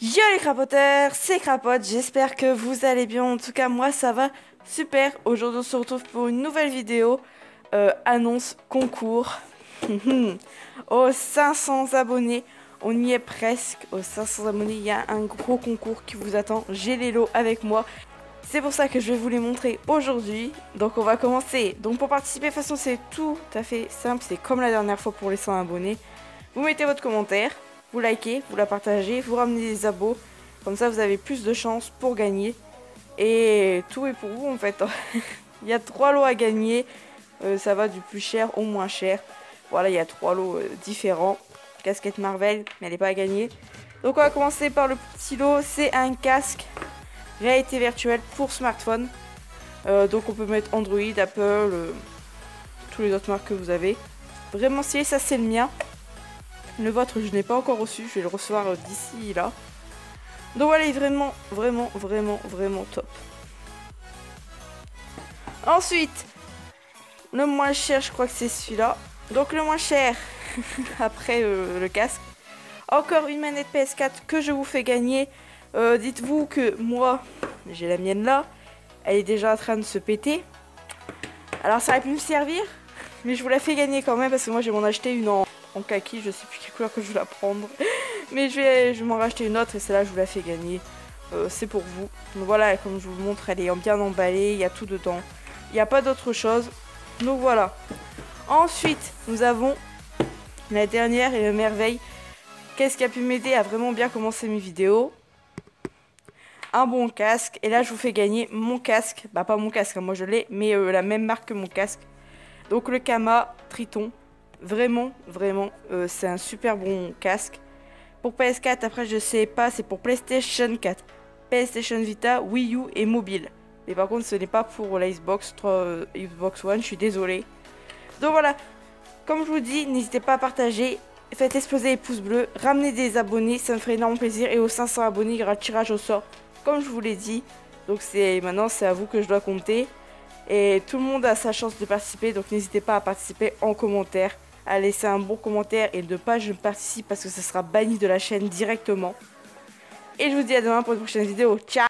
Yo les crapoteurs, c'est Crapote, j'espère que vous allez bien, en tout cas moi ça va super. Aujourd'hui on se retrouve pour une nouvelle vidéo, euh, annonce concours aux 500 abonnés. On y est presque, aux 500 abonnés, il y a un gros concours qui vous attend, j'ai les lots avec moi. C'est pour ça que je vais vous les montrer aujourd'hui. Donc on va commencer. Donc pour participer, de toute façon c'est tout à fait simple, c'est comme la dernière fois pour les 100 abonnés. Vous mettez votre commentaire, vous likez, vous la partagez, vous ramenez des abos. Comme ça, vous avez plus de chances pour gagner. Et tout est pour vous en fait. il y a trois lots à gagner. Euh, ça va du plus cher au moins cher. Voilà, il y a trois lots euh, différents. Casquette Marvel, mais elle n'est pas à gagner. Donc on va commencer par le petit lot. C'est un casque réalité virtuelle pour smartphone. Euh, donc on peut mettre Android, Apple, tous les autres marques que vous avez. Vraiment stylé, ça c'est le mien. Le vôtre, je n'ai pas encore reçu. Je vais le recevoir euh, d'ici là. Donc voilà, il est vraiment, vraiment, vraiment, vraiment top. Ensuite, le moins cher, je crois que c'est celui-là. Donc le moins cher, après euh, le casque. Encore une manette PS4 que je vous fais gagner. Euh, dites-vous que moi, j'ai la mienne là. Elle est déjà en train de se péter. Alors ça aurait pu me servir. Mais je vous la fais gagner quand même parce que moi j'ai m'en acheté une en en kaki, je sais plus quelle couleur que je vais la prendre. Mais je vais, je vais m'en racheter une autre et celle-là je vous la fais gagner. Euh, c'est pour vous. Donc voilà, comme je vous le montre, elle est bien emballée, il y a tout dedans. Il n'y a pas d'autre chose. Donc voilà. Ensuite, nous avons la dernière et la merveille. Qu'est-ce qui a pu m'aider à vraiment bien commencer mes vidéos? Un bon casque. Et là, je vous fais gagner mon casque. Bah, pas mon casque, hein, moi je l'ai, mais euh, la même marque que mon casque. Donc, le Kama Triton. Vraiment, vraiment, euh, c'est un super bon casque. Pour PS4, après, je sais pas, c'est pour PlayStation 4, PlayStation Vita, Wii U et mobile. Mais par contre, ce n'est pas pour la Xbox, 3, euh, Xbox One, je suis désolé. Donc voilà, comme je vous dis, n'hésitez pas à partager, faites exploser les pouces bleus, ramenez des abonnés, ça me ferait énormément plaisir. Et aux 500 abonnés, il y aura tirage au sort, comme je vous l'ai dit. Donc maintenant c'est à vous que je dois compter. Et tout le monde a sa chance de participer, donc n'hésitez pas à participer en commentaire, à laisser un bon commentaire et ne pas je participe parce que ça sera banni de la chaîne directement. Et je vous dis à demain pour une prochaine vidéo. Ciao